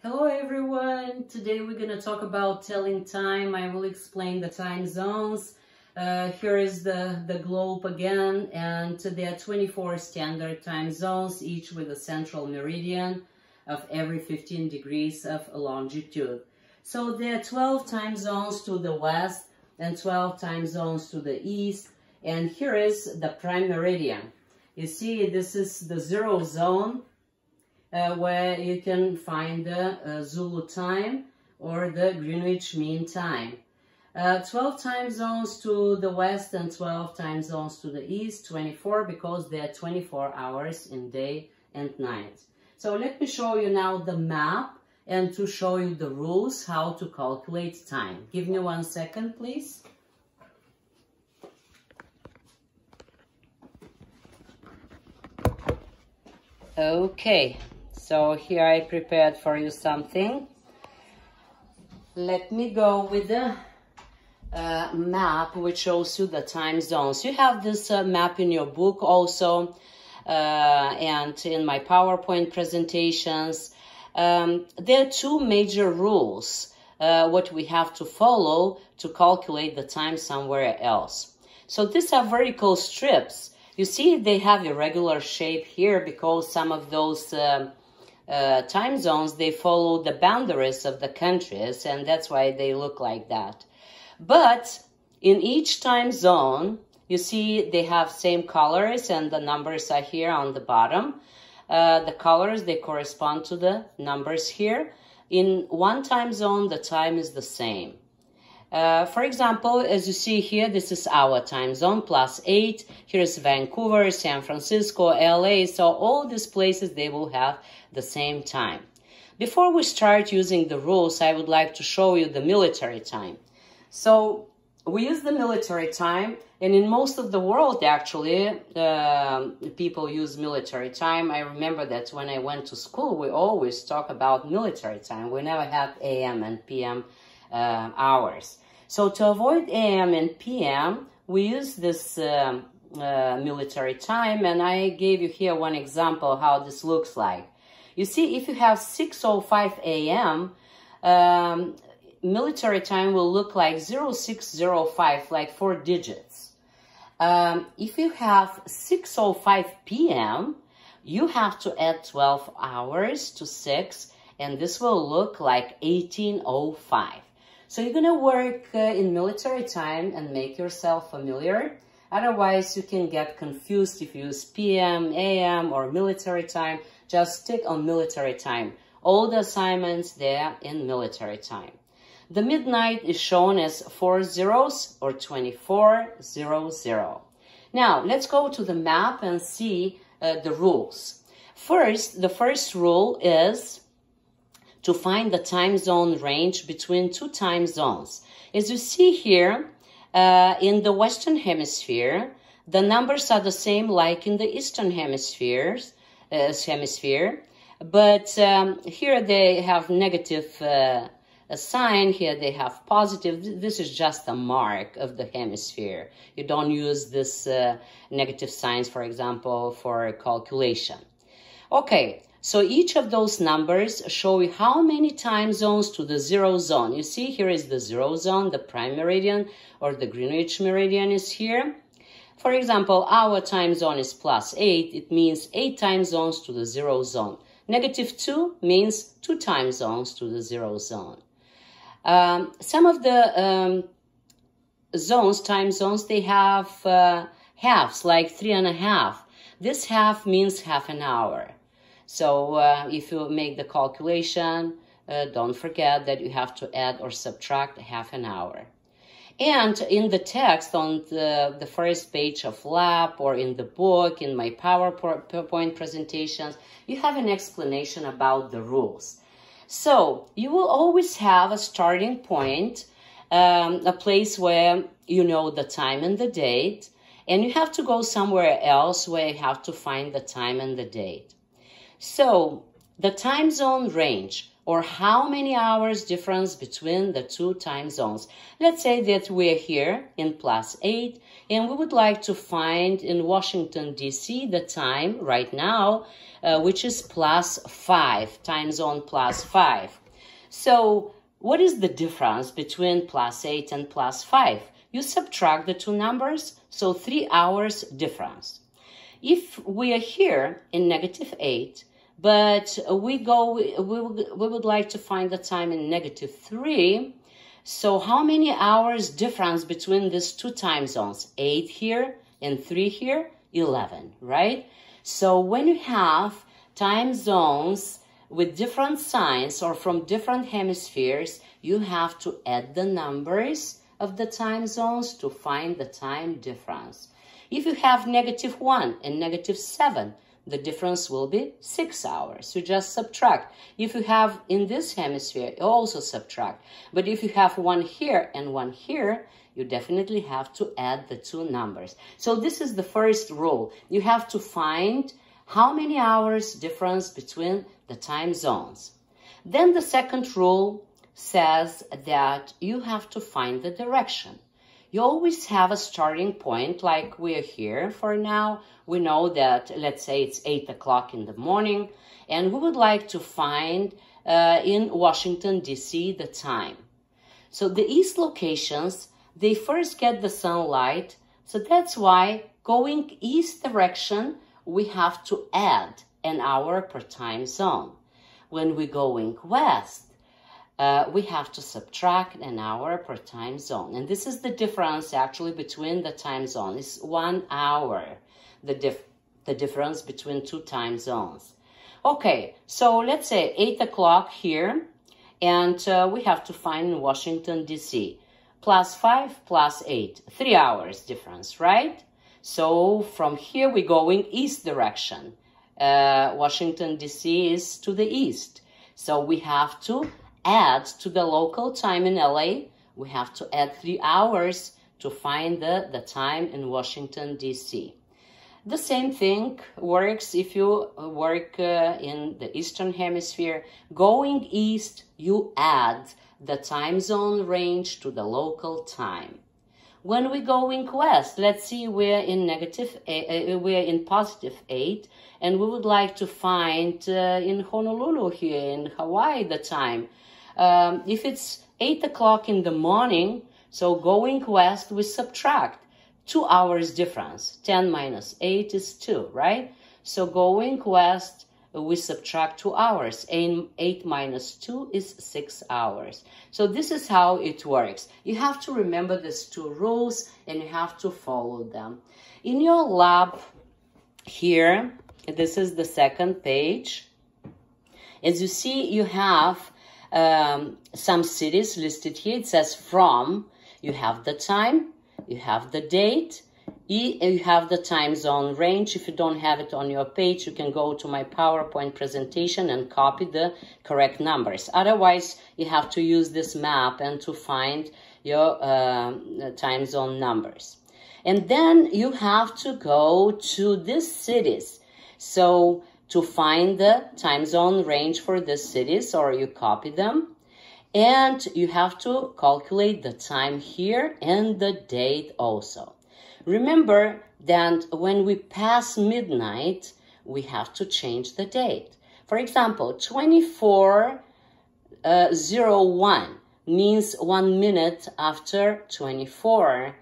Hello everyone! Today we're going to talk about telling time. I will explain the time zones. Uh, here is the, the globe again and there are 24 standard time zones, each with a central meridian of every 15 degrees of longitude. So there are 12 time zones to the west and 12 time zones to the east. And here is the prime meridian. You see, this is the zero zone uh, where you can find the uh, Zulu time or the Greenwich Mean Time. Uh, 12 time zones to the west and 12 time zones to the east, 24 because they are 24 hours in day and night. So let me show you now the map and to show you the rules how to calculate time. Give me one second, please. Okay, so here I prepared for you something. Let me go with the uh, map which shows you the time zones. You have this uh, map in your book also uh, and in my PowerPoint presentations. Um, there are two major rules uh, what we have to follow to calculate the time somewhere else. So these are vertical strips. You see they have irregular shape here because some of those um, uh, time zones, they follow the boundaries of the countries, and that's why they look like that. But in each time zone, you see they have same colors, and the numbers are here on the bottom. Uh, the colors, they correspond to the numbers here. In one time zone, the time is the same. Uh, for example, as you see here, this is our time zone, plus 8. Here's Vancouver, San Francisco, LA. So all these places, they will have the same time. Before we start using the rules, I would like to show you the military time. So we use the military time, and in most of the world, actually, uh, people use military time. I remember that when I went to school, we always talk about military time. We never had AM and PM uh, hours. So to avoid AM and PM, we use this um, uh, military time, and I gave you here one example how this looks like. You see, if you have 6.05 AM, um, military time will look like 0605, like four digits. Um, if you have 6.05 PM, you have to add 12 hours to 6, and this will look like 1805. So you're gonna work uh, in military time and make yourself familiar. Otherwise, you can get confused if you use PM, AM, or military time. Just stick on military time. All the assignments there in military time. The midnight is shown as four zeros or 2400. Now, let's go to the map and see uh, the rules. First, the first rule is to find the time zone range between two time zones. As you see here, uh, in the Western Hemisphere, the numbers are the same like in the Eastern Hemispheres, uh, Hemisphere, but um, here they have negative uh, a sign, here they have positive. This is just a mark of the hemisphere. You don't use this uh, negative signs, for example, for calculation. Okay, so each of those numbers show you how many time zones to the zero zone. You see here is the zero zone, the prime meridian or the Greenwich meridian is here. For example, our time zone is plus 8. It means 8 time zones to the zero zone. Negative 2 means 2 time zones to the zero zone. Um, some of the um, zones, time zones, they have uh, halves, like three and a half. This half means half an hour. So uh, if you make the calculation, uh, don't forget that you have to add or subtract half an hour. And in the text on the, the first page of lab or in the book, in my PowerPoint presentations, you have an explanation about the rules. So you will always have a starting point, um, a place where you know the time and the date, and you have to go somewhere else where you have to find the time and the date. So the time zone range or how many hours difference between the two time zones. Let's say that we're here in plus 8 and we would like to find in Washington DC the time right now, uh, which is plus 5, time zone plus 5. So what is the difference between plus 8 and plus 5? You subtract the two numbers, so 3 hours difference. If we are here in negative 8, but we go, we, we would like to find the time in negative 3. So how many hours difference between these two time zones? 8 here and 3 here, 11, right? So when you have time zones with different signs or from different hemispheres, you have to add the numbers of the time zones to find the time difference. If you have negative 1 and negative 7, the difference will be 6 hours. You just subtract. If you have in this hemisphere, you also subtract. But if you have one here and one here, you definitely have to add the two numbers. So this is the first rule. You have to find how many hours difference between the time zones. Then the second rule says that you have to find the direction you always have a starting point like we're here for now. We know that, let's say it's 8 o'clock in the morning, and we would like to find uh, in Washington, D.C. the time. So the east locations, they first get the sunlight, so that's why going east direction, we have to add an hour per time zone. When we're going west, uh, we have to subtract an hour per time zone. And this is the difference actually between the time zone. It's one hour, the, dif the difference between two time zones. Okay, so let's say 8 o'clock here, and uh, we have to find Washington, D.C. Plus 5 plus 8, 3 hours difference, right? So from here we're going east direction. Uh, Washington, D.C. is to the east. So we have to add to the local time in LA, we have to add three hours to find the, the time in Washington, D.C. The same thing works if you work uh, in the Eastern Hemisphere. Going east, you add the time zone range to the local time. When we going west, let's see we're in negative, uh, we're in positive 8, and we would like to find uh, in Honolulu here in Hawaii the time um, if it's 8 o'clock in the morning, so going west, we subtract two hours difference. 10 minus 8 is 2, right? So going west, we subtract two hours. 8, 8 minus 2 is 6 hours. So this is how it works. You have to remember these two rules and you have to follow them. In your lab here, this is the second page. As you see, you have um, some cities listed here. It says from, you have the time, you have the date, you have the time zone range. If you don't have it on your page, you can go to my PowerPoint presentation and copy the correct numbers. Otherwise, you have to use this map and to find your uh, time zone numbers. And then you have to go to these cities. So to find the time zone range for the cities or you copy them. And you have to calculate the time here and the date also. Remember that when we pass midnight, we have to change the date. For example, 2401 uh, means one minute after 24,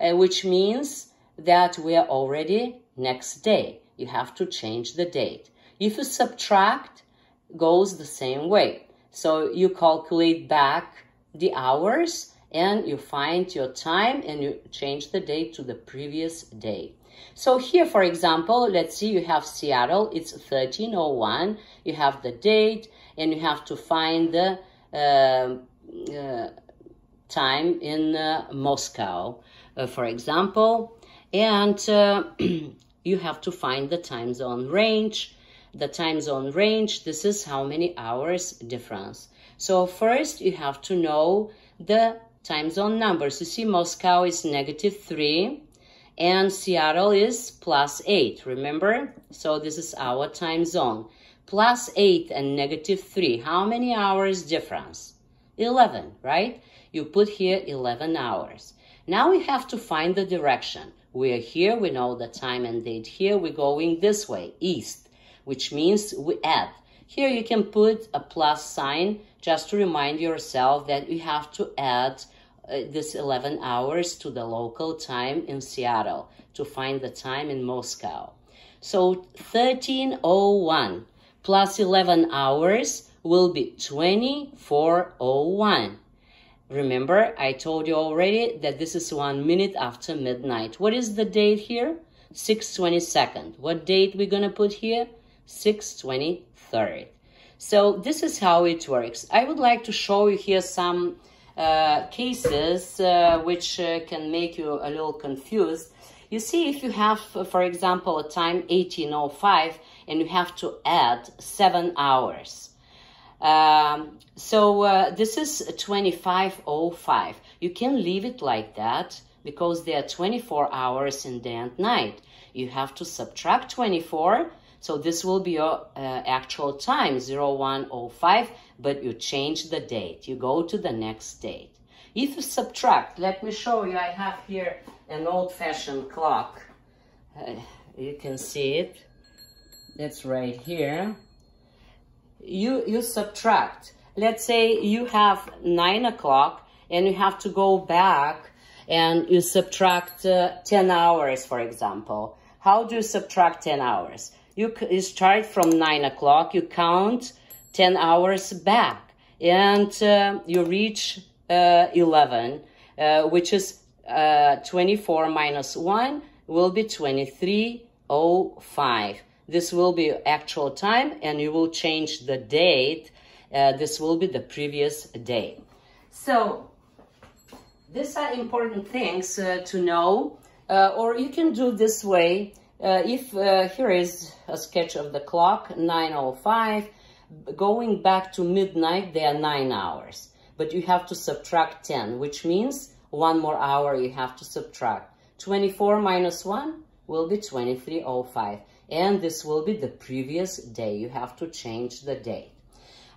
uh, which means that we are already next day. You have to change the date. If you subtract, goes the same way. So you calculate back the hours and you find your time and you change the date to the previous day. So here, for example, let's see, you have Seattle, it's 1301, you have the date and you have to find the uh, uh, time in uh, Moscow, uh, for example, and uh, you have to find the time zone range the time zone range, this is how many hours difference. So first you have to know the time zone numbers. You see Moscow is negative 3 and Seattle is plus 8, remember? So this is our time zone. plus 8 and negative 3. How many hours difference? 11, right? You put here 11 hours. Now we have to find the direction. We are here, we know the time and date here, we're going this way, east, which means we add. Here you can put a plus sign just to remind yourself that you have to add uh, this 11 hours to the local time in Seattle to find the time in Moscow. So 1301 plus 11 hours will be 2401. Remember, I told you already that this is one minute after midnight. What is the date here? 622nd. What date we're gonna put here? 623rd. So this is how it works. I would like to show you here some uh, cases uh, which uh, can make you a little confused. You see, if you have, for example, a time 1805 and you have to add seven hours. Um, so uh, this is 2505. You can leave it like that because there are 24 hours in day and night. You have to subtract 24. So this will be your uh, actual time, 0105, but you change the date. You go to the next date. If you subtract, let me show you, I have here an old-fashioned clock. Uh, you can see it. It's right here you, you subtract. Let's say you have 9 o'clock and you have to go back and you subtract uh, 10 hours, for example. How do you subtract 10 hours? You, start from 9 o'clock, you count 10 hours back, and uh, you reach uh, 11, uh, which is uh, 24 minus 1 will be 2305. This will be actual time and you will change the date. Uh, this will be the previous day. So these are important things uh, to know uh, or you can do this way. Uh, if uh, here is a sketch of the clock, 9.05, going back to midnight, there are nine hours. But you have to subtract 10, which means one more hour you have to subtract. 24 minus 1 will be 23.05 and this will be the previous day. You have to change the date.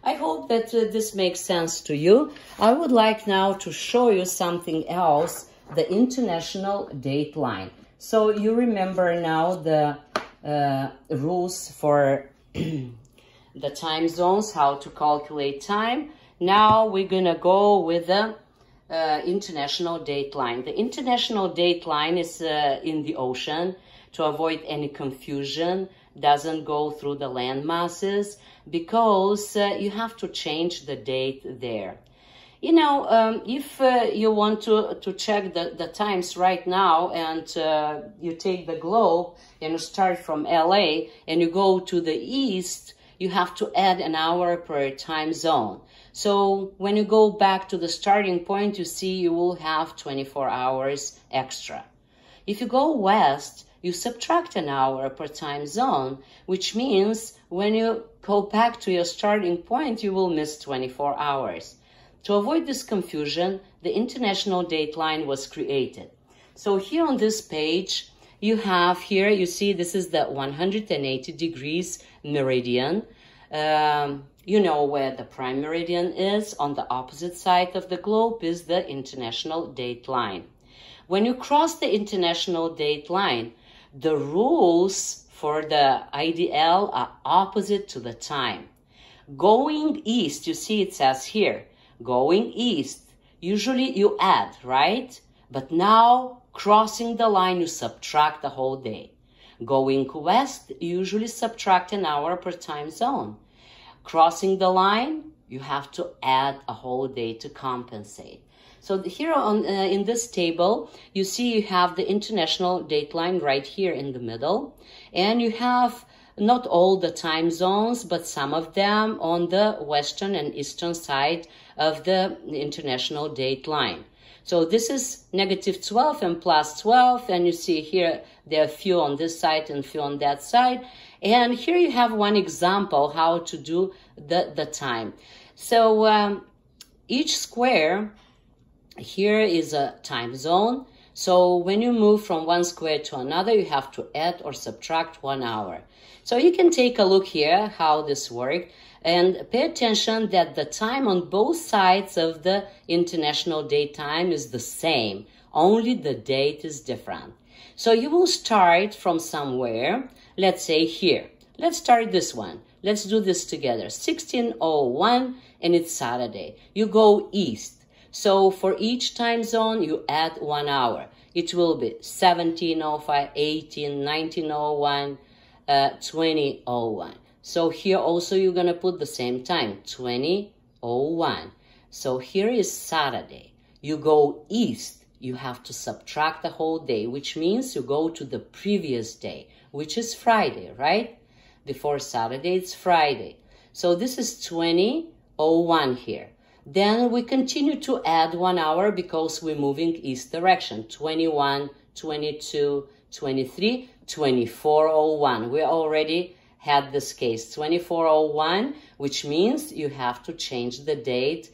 I hope that uh, this makes sense to you. I would like now to show you something else, the international date line. So you remember now the uh, rules for the time zones, how to calculate time. Now we're gonna go with the uh, international date line. The international date line is uh, in the ocean to avoid any confusion, doesn't go through the land masses because uh, you have to change the date there. You know, um, if uh, you want to, to check the, the times right now and uh, you take the globe and you start from LA and you go to the east, you have to add an hour per time zone. So when you go back to the starting point, you see you will have 24 hours extra. If you go west, you subtract an hour per time zone, which means when you go back to your starting point, you will miss 24 hours. To avoid this confusion, the international dateline was created. So here on this page, you have here, you see this is the 180 degrees meridian. Um, you know where the prime meridian is. On the opposite side of the globe is the international date line. When you cross the international date line, the rules for the IDL are opposite to the time. Going east, you see it says here, going east, usually you add, right? But now, crossing the line, you subtract the whole day. Going west, usually subtract an hour per time zone. Crossing the line, you have to add a whole day to compensate. So here on uh, in this table, you see you have the international date line right here in the middle. And you have not all the time zones, but some of them on the western and eastern side of the international date line. So this is negative 12 and plus 12. And you see here, there are few on this side and few on that side. And here you have one example how to do the, the time. So um, each square here is a time zone. So when you move from one square to another, you have to add or subtract one hour. So you can take a look here how this works and pay attention that the time on both sides of the international date time is the same. Only the date is different. So you will start from somewhere, let's say here. Let's start this one. Let's do this together. 1601 and it's Saturday. You go east. So for each time zone, you add one hour. It will be 1705, 18, 1901, uh, 2001. So here also you're going to put the same time, 2001. So here is Saturday. You go east you have to subtract the whole day, which means you go to the previous day, which is Friday, right? Before Saturday, it's Friday. So this is 2001 here. Then we continue to add one hour because we're moving east direction. 21, 22, 23, 2401. We're already had this case. 2401, which means you have to change the date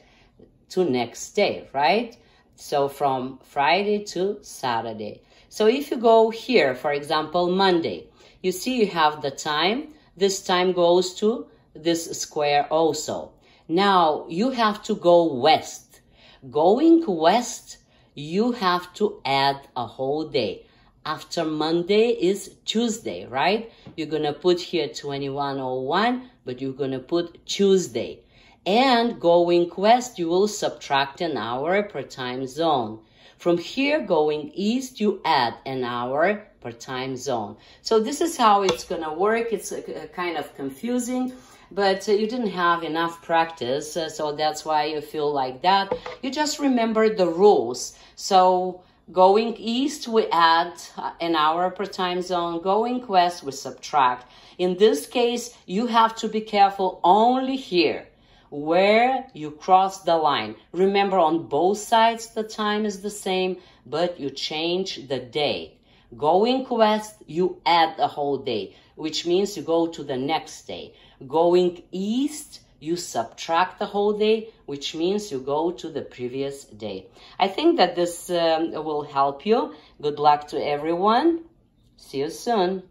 to next day, right? So from Friday to Saturday. So if you go here, for example, Monday, you see you have the time. This time goes to this square also. Now you have to go west. Going west, you have to add a whole day. After Monday is Tuesday, right? You're going to put here 2101, but you're going to put Tuesday and going west, you will subtract an hour per time zone. From here, going east, you add an hour per time zone. So this is how it's going to work. It's a, a kind of confusing, but uh, you didn't have enough practice, uh, so that's why you feel like that. You just remember the rules. So going east, we add uh, an hour per time zone. Going west, we subtract. In this case, you have to be careful only here where you cross the line. Remember, on both sides, the time is the same, but you change the day. Going west, you add a whole day, which means you go to the next day. Going east, you subtract the whole day, which means you go to the previous day. I think that this um, will help you. Good luck to everyone. See you soon.